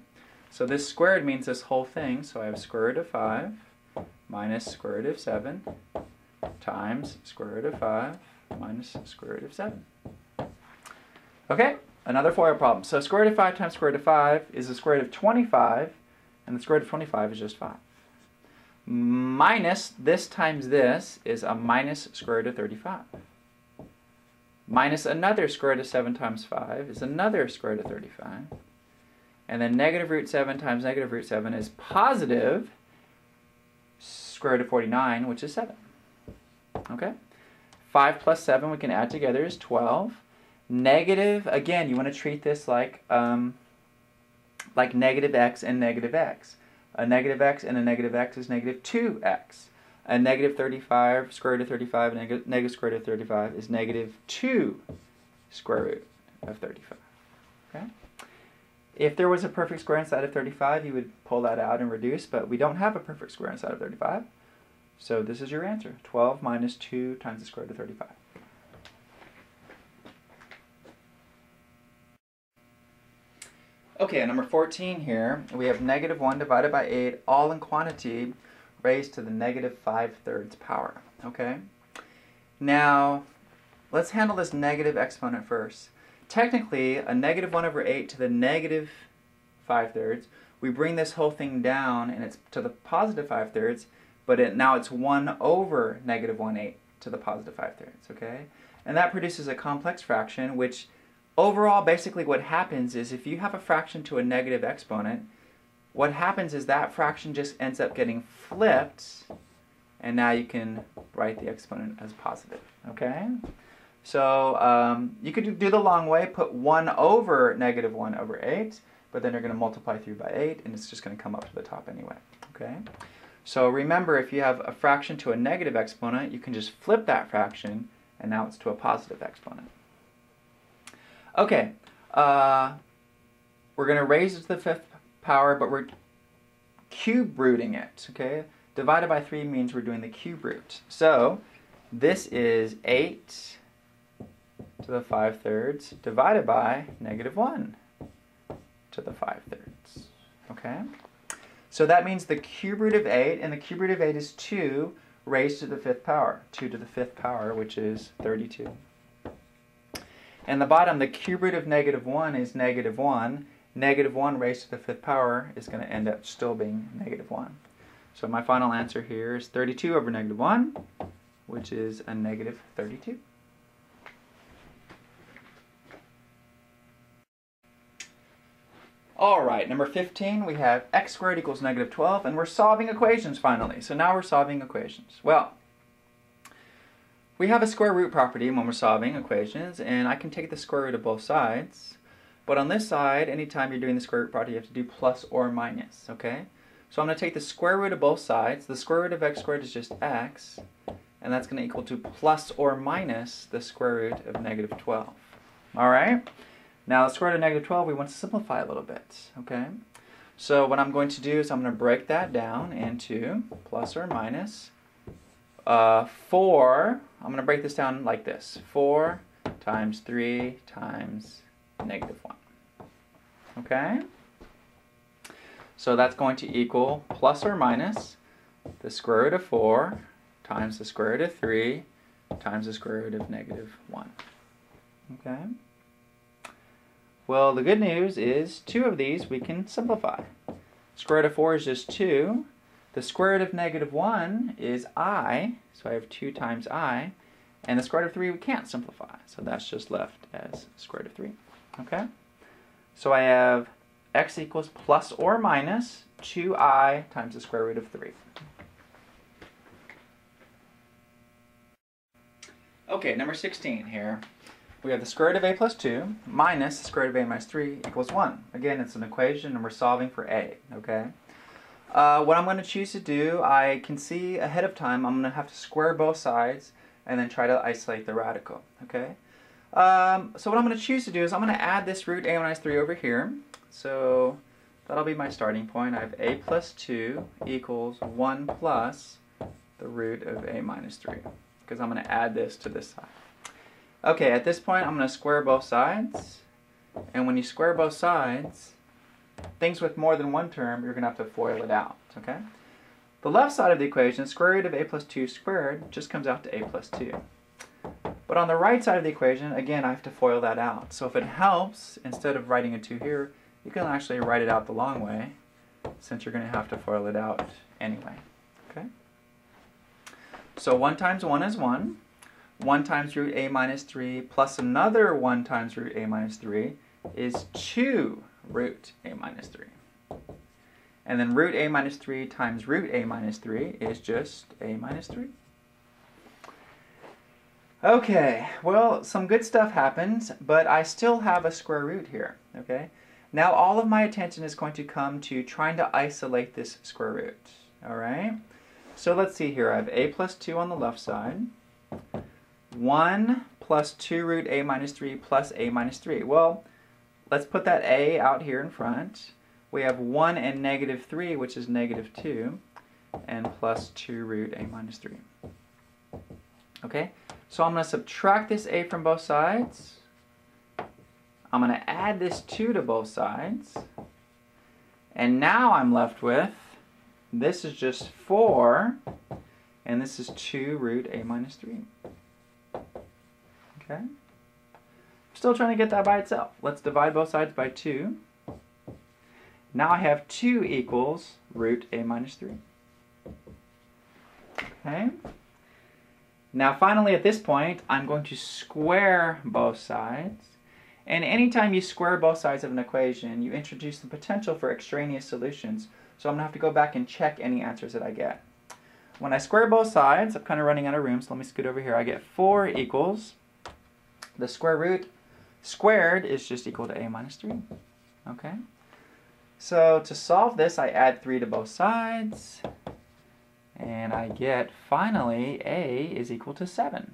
So this squared means this whole thing. So I have square root of 5 minus square root of 7 times square root of 5 minus square root of 7. Okay, another FOIL problem. So square root of 5 times square root of 5 is the square root of 25, and the square root of 25 is just 5. Minus this times this is a minus square root of 35 minus another square root of 7 times 5 is another square root of 35. And then negative root 7 times negative root 7 is positive square root of 49, which is 7. Okay? 5 plus 7 we can add together is 12. Negative, again, you want to treat this like, um, like negative x and negative x. A negative x and a negative x is negative 2x a negative 35 square root of 35 and negative square root of 35 is negative 2 square root of 35. Okay? If there was a perfect square inside of 35, you would pull that out and reduce, but we don't have a perfect square inside of 35. So this is your answer, 12 minus 2 times the square root of 35. Okay, number 14 here, we have negative 1 divided by 8, all in quantity raised to the negative 5 thirds power. Okay? Now, let's handle this negative exponent first. Technically, a negative 1 over 8 to the negative 5 thirds, we bring this whole thing down and it's to the positive 5 thirds, but it, now it's 1 over negative 1 8 to the positive 5 thirds, okay? And that produces a complex fraction, which overall, basically what happens is if you have a fraction to a negative exponent, what happens is that fraction just ends up getting flipped, and now you can write the exponent as positive, okay? So um, you could do the long way, put 1 over negative 1 over 8, but then you're going to multiply through by 8, and it's just going to come up to the top anyway, okay? So remember, if you have a fraction to a negative exponent, you can just flip that fraction, and now it's to a positive exponent. Okay, uh, we're going to raise it to the fifth power, but we're cube rooting it, okay? Divided by 3 means we're doing the cube root. So this is 8 to the 5 thirds divided by negative 1 to the 5 thirds, okay? So that means the cube root of 8, and the cube root of 8 is 2 raised to the fifth power, 2 to the fifth power, which is 32. And the bottom, the cube root of negative 1 is negative 1, negative 1 raised to the fifth power is going to end up still being negative 1. So my final answer here is 32 over negative 1, which is a negative 32. Alright, number 15, we have x squared equals negative 12, and we're solving equations finally. So now we're solving equations. Well, we have a square root property when we're solving equations, and I can take the square root of both sides. But on this side, anytime you're doing the square root product, you have to do plus or minus, okay? So I'm going to take the square root of both sides. The square root of x squared is just x, and that's going to equal to plus or minus the square root of negative 12. All right? Now, the square root of negative 12, we want to simplify a little bit, okay? So what I'm going to do is I'm going to break that down into plus or minus uh, 4. I'm going to break this down like this. 4 times 3 times negative 1. Okay? So that's going to equal plus or minus the square root of 4 times the square root of 3 times the square root of negative 1. Okay? Well, the good news is two of these we can simplify. Square root of 4 is just 2. The square root of negative 1 is i, so I have 2 times i. And the square root of 3 we can't simplify, so that's just left as square root of 3. Okay? So I have x equals plus or minus 2i times the square root of 3. Okay, number 16 here. We have the square root of a plus 2 minus the square root of a minus 3 equals 1. Again, it's an equation and we're solving for a, okay? Uh, what I'm going to choose to do, I can see ahead of time I'm going to have to square both sides and then try to isolate the radical, okay? Um, so what I'm going to choose to do is I'm going to add this root a minus 3 over here. So that'll be my starting point. I have a plus 2 equals 1 plus the root of a minus 3 because I'm going to add this to this side. Okay, at this point I'm going to square both sides. And when you square both sides, things with more than one term, you're going to have to FOIL it out, okay? The left side of the equation, square root of a plus 2 squared, just comes out to a plus 2. But on the right side of the equation, again, I have to FOIL that out. So if it helps, instead of writing a 2 here, you can actually write it out the long way, since you're going to have to FOIL it out anyway. Okay? So 1 times 1 is 1. 1 times root a minus 3 plus another 1 times root a minus 3 is 2 root a minus 3. And then root a minus 3 times root a minus 3 is just a minus 3. Okay, well, some good stuff happens, but I still have a square root here, okay? Now all of my attention is going to come to trying to isolate this square root, all right? So let's see here, I have a plus 2 on the left side, 1 plus 2 root a minus 3 plus a minus 3. Well, let's put that a out here in front. We have 1 and negative 3, which is negative 2, and plus 2 root a minus 3. Okay, so I'm going to subtract this a from both sides. I'm going to add this 2 to both sides. And now I'm left with, this is just 4, and this is 2 root a minus 3. Okay? Still trying to get that by itself. Let's divide both sides by 2. Now I have 2 equals root a minus 3. Okay? Now finally at this point, I'm going to square both sides. And anytime you square both sides of an equation, you introduce the potential for extraneous solutions. So I'm going to have to go back and check any answers that I get. When I square both sides, I'm kind of running out of room, so let me scoot over here. I get 4 equals the square root squared is just equal to a minus 3. Okay? So to solve this, I add 3 to both sides. And I get, finally, a is equal to 7.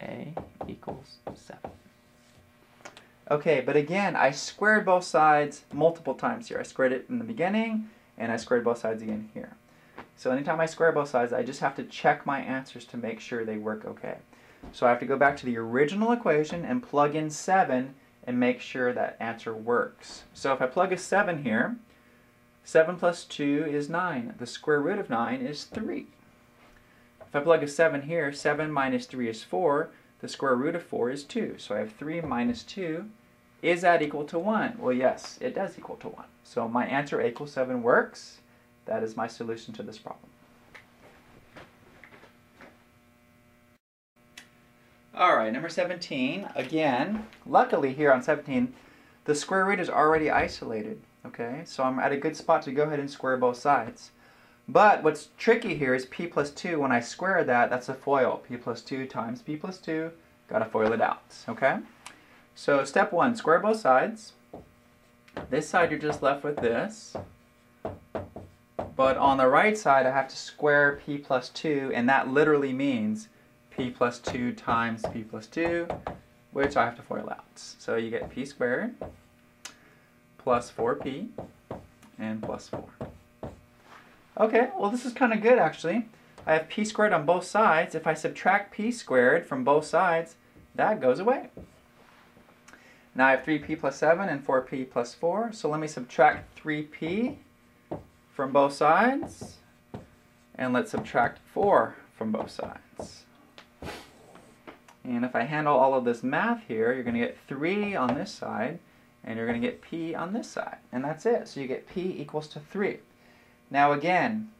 a equals 7. Okay, but again, I squared both sides multiple times here. I squared it in the beginning, and I squared both sides again here. So anytime I square both sides, I just have to check my answers to make sure they work okay. So I have to go back to the original equation and plug in 7 and make sure that answer works. So if I plug a 7 here, 7 plus 2 is 9. The square root of 9 is 3. If I plug a 7 here, 7 minus 3 is 4. The square root of 4 is 2. So I have 3 minus 2. Is that equal to 1? Well, yes, it does equal to 1. So my answer equals 7 works. That is my solution to this problem. All right, number 17, again, luckily here on 17, the square root is already isolated, okay? So I'm at a good spot to go ahead and square both sides. But what's tricky here is p plus 2, when I square that, that's a FOIL. p plus 2 times p plus 2, gotta FOIL it out, okay? So step one, square both sides. This side you're just left with this. But on the right side I have to square p plus 2, and that literally means p plus 2 times p plus 2, which I have to FOIL out. So you get p squared plus 4p and plus 4. Okay, well this is kind of good actually. I have p squared on both sides. If I subtract p squared from both sides, that goes away. Now I have 3p plus 7 and 4p plus 4. So let me subtract 3p from both sides. And let's subtract 4 from both sides. And if I handle all of this math here, you're going to get 3 on this side and you're going to get p on this side. And that's it. So you get p equals to 3. Now again,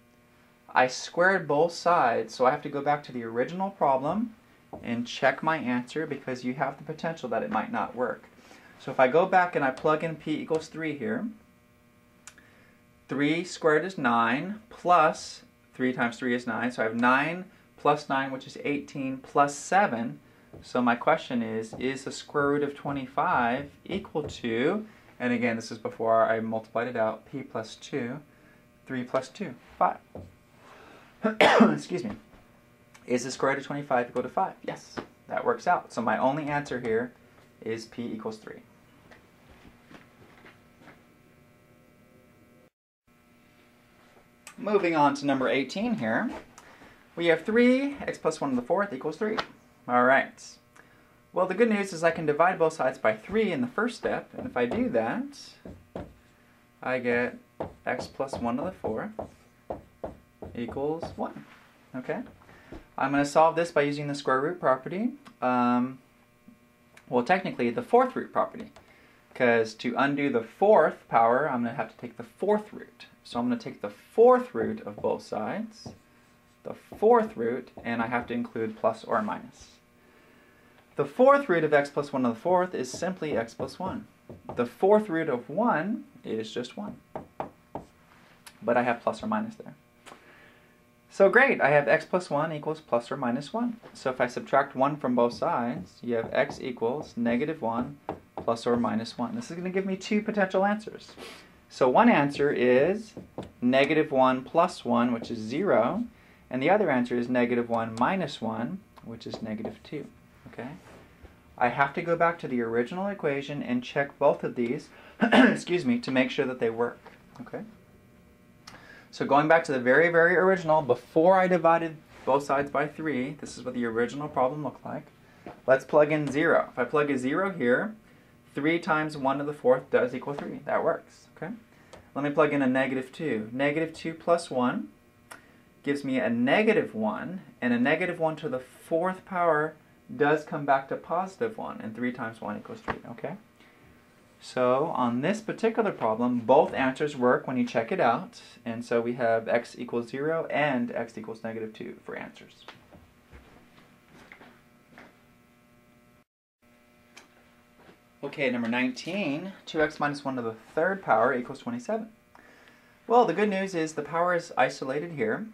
I squared both sides, so I have to go back to the original problem and check my answer because you have the potential that it might not work. So if I go back and I plug in p equals 3 here, 3 squared is 9 plus 3 times 3 is 9. So I have 9 plus 9, which is 18, plus 7. So my question is, is the square root of 25 equal to, and again, this is before I multiplied it out, p plus 2, 3 plus 2, 5. [coughs] Excuse me. Is the square root of 25 equal to 5? Yes, that works out. So my only answer here is p equals 3. Moving on to number 18 here, we have 3, x plus 1 to the fourth equals 3. All right. Well, the good news is I can divide both sides by 3 in the first step, and if I do that, I get x plus 1 to the fourth equals 1. Okay? I'm going to solve this by using the square root property. Um, well, technically, the fourth root property. Because to undo the fourth power, I'm going to have to take the fourth root. So I'm going to take the fourth root of both sides, the fourth root, and I have to include plus or minus. The fourth root of x plus 1 to the fourth is simply x plus 1. The fourth root of 1 is just 1. But I have plus or minus there. So great, I have x plus 1 equals plus or minus 1. So if I subtract 1 from both sides, you have x equals negative 1 plus or minus 1. This is going to give me two potential answers. So one answer is negative 1 plus 1, which is 0. And the other answer is negative 1 minus 1, which is negative 2. Okay? I have to go back to the original equation and check both of these, [clears throat] excuse me, to make sure that they work. Okay? So going back to the very, very original, before I divided both sides by 3, this is what the original problem looked like. Let's plug in 0. If I plug a 0 here, 3 times 1 to the fourth does equal 3. That works. Okay. Let me plug in a negative 2. Negative 2 plus 1 gives me a negative 1, and a negative 1 to the fourth power does come back to positive 1, and 3 times 1 equals 3, okay? So on this particular problem, both answers work when you check it out, and so we have x equals 0 and x equals negative 2 for answers. Okay, number 19, 2x minus 1 to the third power equals 27. Well, the good news is the power is isolated here.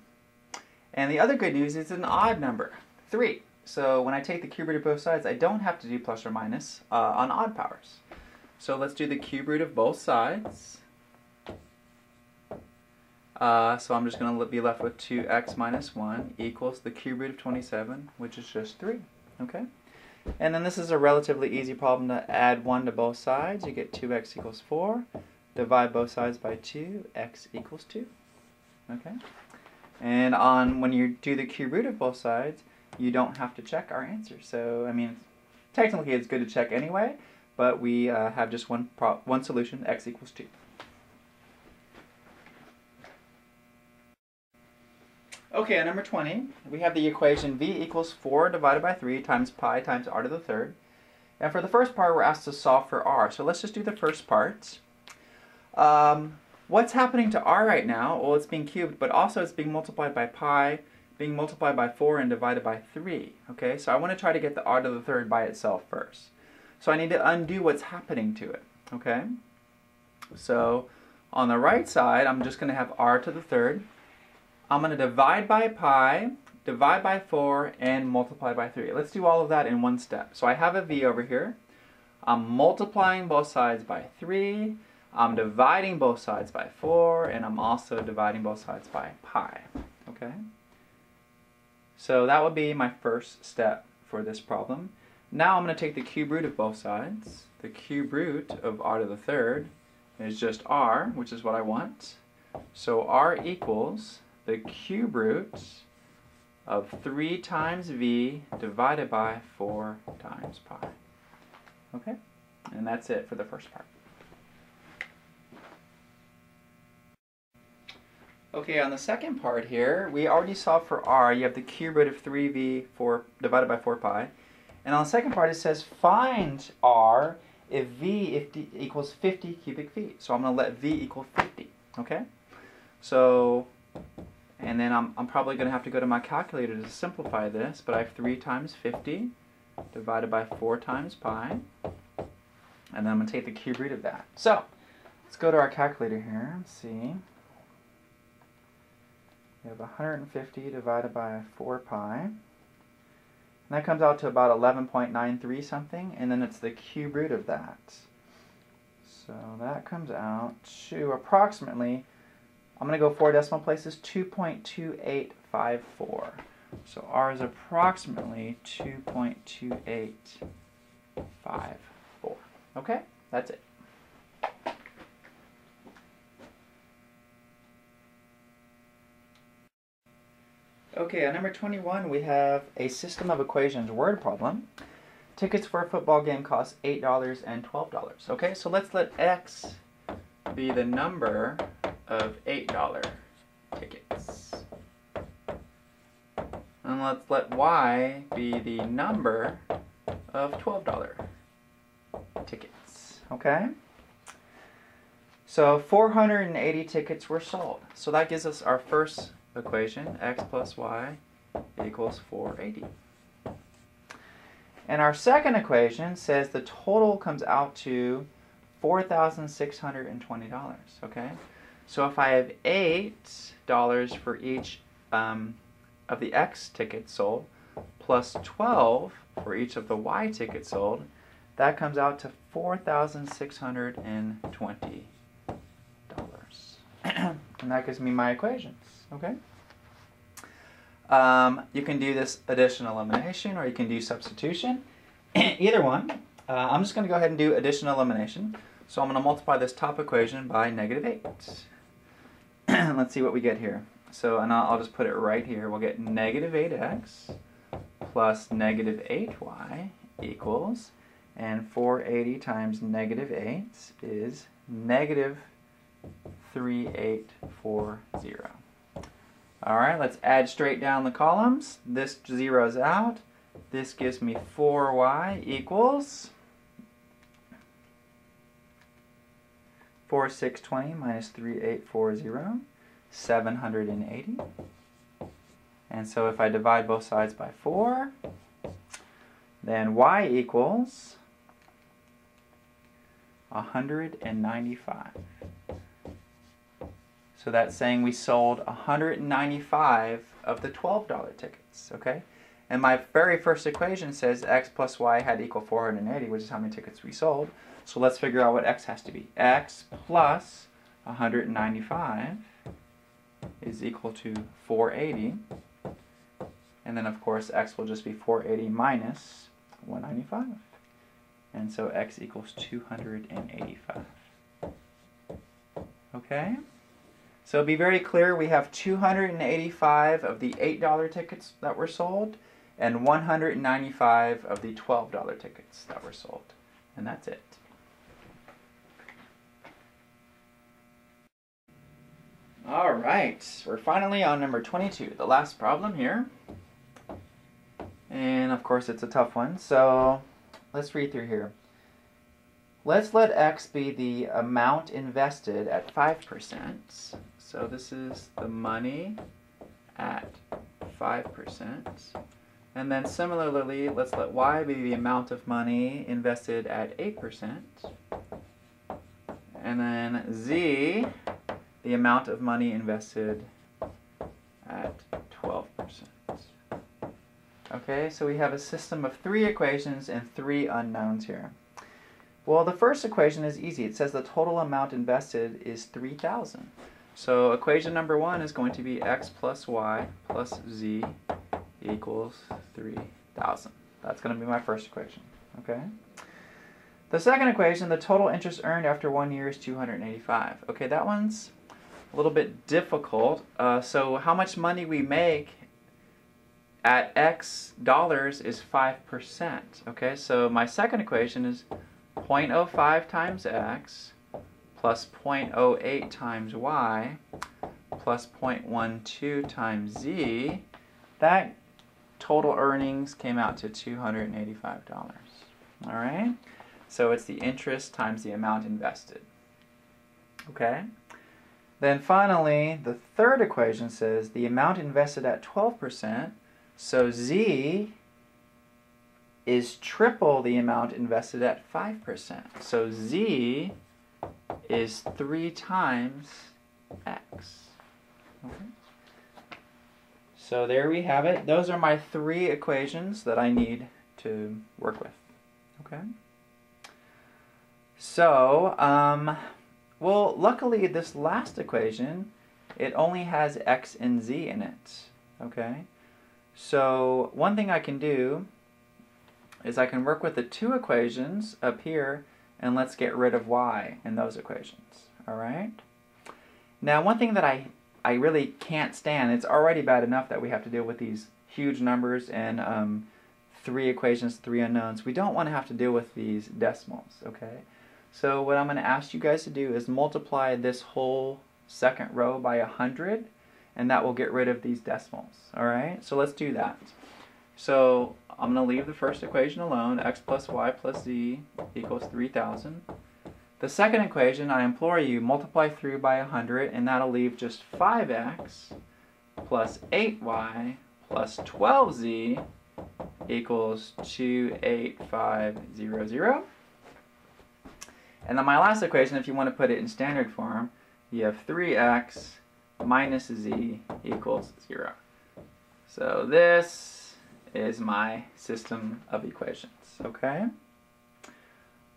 And the other good news is it's an odd number, 3. So when I take the cube root of both sides, I don't have to do plus or minus uh, on odd powers. So let's do the cube root of both sides. Uh, so I'm just going to be left with 2x minus 1 equals the cube root of 27, which is just 3. Okay? And then this is a relatively easy problem to add 1 to both sides. You get 2x equals 4. Divide both sides by 2, x equals 2. Okay? And on when you do the cube root of both sides, you don't have to check our answer. So, I mean, technically it's good to check anyway, but we uh, have just one, one solution, x equals 2. Okay, number 20, we have the equation v equals 4 divided by 3 times pi times r to the third. And for the first part, we're asked to solve for r. So let's just do the first part. Um, what's happening to r right now? Well, it's being cubed, but also it's being multiplied by pi, being multiplied by 4, and divided by 3. Okay, so I want to try to get the r to the third by itself first. So I need to undo what's happening to it. Okay, so on the right side, I'm just going to have r to the third. I'm going to divide by pi, divide by 4, and multiply by 3. Let's do all of that in one step. So I have a v over here. I'm multiplying both sides by 3. I'm dividing both sides by 4. And I'm also dividing both sides by pi. Okay? So that would be my first step for this problem. Now I'm going to take the cube root of both sides. The cube root of r to the third is just r, which is what I want. So r equals the cube root of 3 times v divided by 4 times pi. Okay? And that's it for the first part. Okay, on the second part here, we already solved for r. You have the cube root of 3v 4 divided by 4 pi. And on the second part it says find r if V if D equals 50 cubic feet. So I'm going to let V equal 50, okay? So, and then I'm, I'm probably going to have to go to my calculator to simplify this, but I have 3 times 50 divided by 4 times pi, and then I'm going to take the cube root of that. So, let's go to our calculator here and see. We have 150 divided by 4 pi. And that comes out to about 11.93 something, and then it's the cube root of that. So that comes out to approximately, I'm going to go four decimal places, 2.2854. So R is approximately 2.2854. Okay, that's it. Okay, on number 21, we have a system of equations word problem. Tickets for a football game cost $8 and $12. Okay, so let's let X be the number of $8 tickets. And let's let Y be the number of $12 tickets. Okay? So 480 tickets were sold. So that gives us our first equation, x plus y equals 480. And our second equation says the total comes out to $4,620, okay? So if I have $8 for each um, of the X tickets sold, plus 12 for each of the Y tickets sold, that comes out to $4,620. [clears throat] and that gives me my equations, okay? Um, you can do this addition elimination or you can do substitution. [clears throat] Either one. Uh, I'm just going to go ahead and do addition elimination. So I'm going to multiply this top equation by negative 8. [clears throat] Let's see what we get here. So, and I'll, I'll just put it right here. We'll get negative 8x plus negative 8y equals, and 480 times negative 8 is negative 3840. All right, let's add straight down the columns. This zeroes out. This gives me 4y equals 4620 minus 3840, 780. And so if I divide both sides by 4, then y equals 195. So that's saying we sold 195 of the $12 tickets, okay? And my very first equation says x plus y had to equal 480, which is how many tickets we sold. So let's figure out what x has to be. x plus 195 is equal to 480. And then, of course, x will just be 480 minus 195. And so x equals 285. Okay? So be very clear, we have 285 of the $8 tickets that were sold and 195 of the $12 tickets that were sold. And that's it. All right, we're finally on number 22, the last problem here. And of course it's a tough one, so let's read through here. Let's let x be the amount invested at 5%. So this is the money at 5%. And then similarly, let's let y be the amount of money invested at 8%. And then z, the amount of money invested at 12%. Okay, so we have a system of three equations and three unknowns here. Well, the first equation is easy. It says the total amount invested is 3,000. So equation number one is going to be x plus y plus z equals 3,000. That's going to be my first equation. Okay. The second equation, the total interest earned after one year is 285. Okay, that one's a little bit difficult. Uh, so how much money we make at x dollars is 5%. Okay, so my second equation is 0.05 times x plus 0.08 times y plus 0.12 times z, that total earnings came out to $285. All right? So it's the interest times the amount invested. Okay? Then finally, the third equation says the amount invested at 12%, so Z is triple the amount invested at 5%. So Z is 3 times X. Okay. So there we have it. Those are my three equations that I need to work with. Okay? So, um, well, luckily this last equation, it only has x and z in it. Okay? So one thing I can do is I can work with the two equations up here and let's get rid of y in those equations. Alright? Now one thing that I, I really can't stand, it's already bad enough that we have to deal with these huge numbers and um, three equations, three unknowns. We don't want to have to deal with these decimals, okay? So what I'm going to ask you guys to do is multiply this whole second row by 100 and that will get rid of these decimals. Alright, so let's do that. So I'm going to leave the first equation alone, x plus y plus z equals 3000. The second equation, I implore you, multiply through by 100 and that'll leave just 5x plus 8y plus 12z equals 28500. And then my last equation, if you want to put it in standard form, you have 3x minus z equals 0. So this is my system of equations, okay?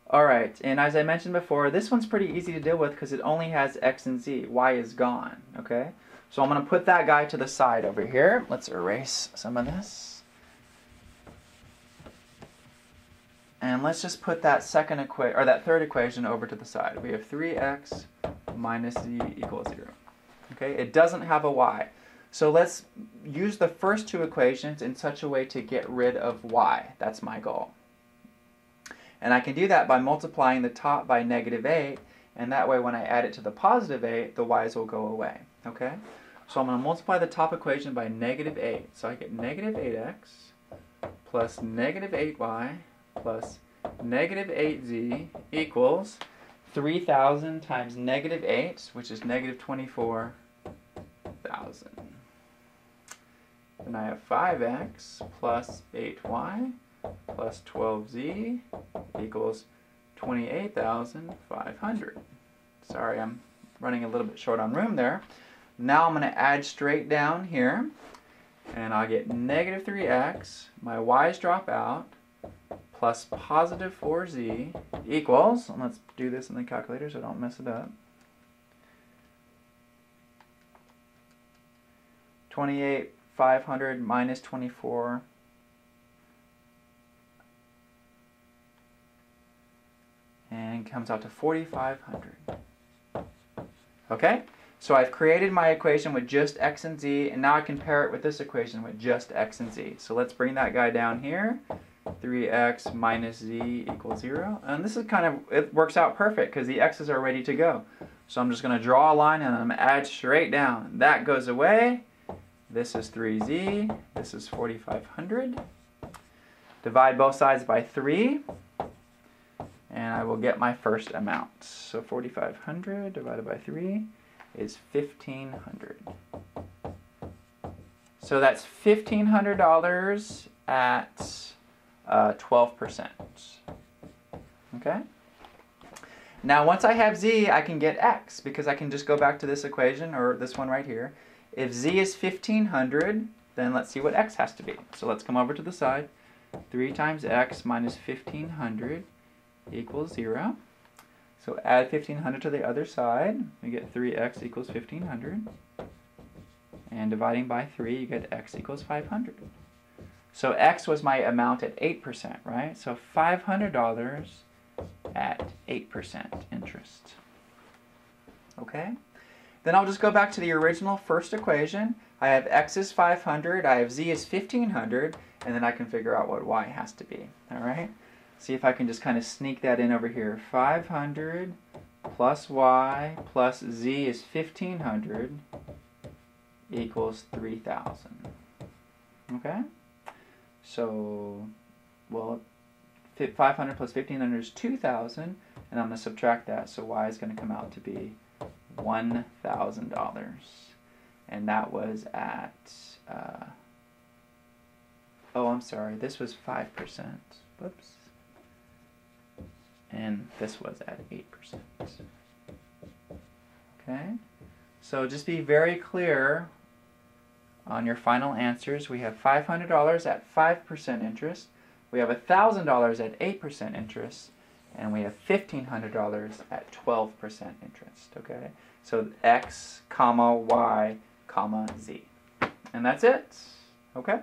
Alright, and as I mentioned before, this one's pretty easy to deal with because it only has x and z. y is gone, okay? So I'm going to put that guy to the side over here. Let's erase some of this. And let's just put that second equation, or that third equation over to the side. We have 3x minus z equals 0. Okay, it doesn't have a y. So let's use the first two equations in such a way to get rid of y. That's my goal. And I can do that by multiplying the top by negative 8, and that way when I add it to the positive 8, the y's will go away. Okay? So I'm going to multiply the top equation by negative 8. So I get negative 8x plus negative 8y plus negative 8z equals 3,000 times negative 8, which is negative 24,000. Then I have 5x plus 8y plus 12z equals 28,500. Sorry, I'm running a little bit short on room there. Now I'm going to add straight down here, and I'll get negative 3x, my y's drop out, plus positive 4z equals, and let's do this in the calculator so I don't mess it up, 28, 500 minus 24, and comes out to 4,500. Okay? So I've created my equation with just x and z, and now I can pair it with this equation with just x and z. So let's bring that guy down here. 3x minus z equals 0. And this is kind of, it works out perfect because the x's are ready to go. So I'm just going to draw a line and I'm going to add straight down. That goes away. This is 3z. This is 4,500. Divide both sides by 3. And I will get my first amount. So 4,500 divided by 3 is 1,500. So that's $1,500 at uh, 12%. Okay? Now once I have z, I can get x because I can just go back to this equation or this one right here. If z is 1500, then let's see what x has to be. So let's come over to the side. 3 times x minus 1500 equals 0. So add 1500 to the other side. We get 3x equals 1500. And dividing by 3, you get x equals 500. So X was my amount at 8%, right? So $500 at 8% interest. Okay? Then I'll just go back to the original first equation. I have X is 500, I have Z is 1500, and then I can figure out what Y has to be. All right? See if I can just kind of sneak that in over here. 500 plus Y plus Z is 1500 equals 3000. Okay? So, well, 500 plus 1500 is 2000, and I'm going to subtract that, so y is going to come out to be $1,000. And that was at, uh, oh, I'm sorry, this was 5%. Whoops. And this was at 8%. Okay? So just be very clear on your final answers. We have $500 at 5% interest. We have $1,000 at 8% interest. And we have $1,500 at 12% interest. Okay? So X, comma, Y, comma, Z. And that's it. Okay?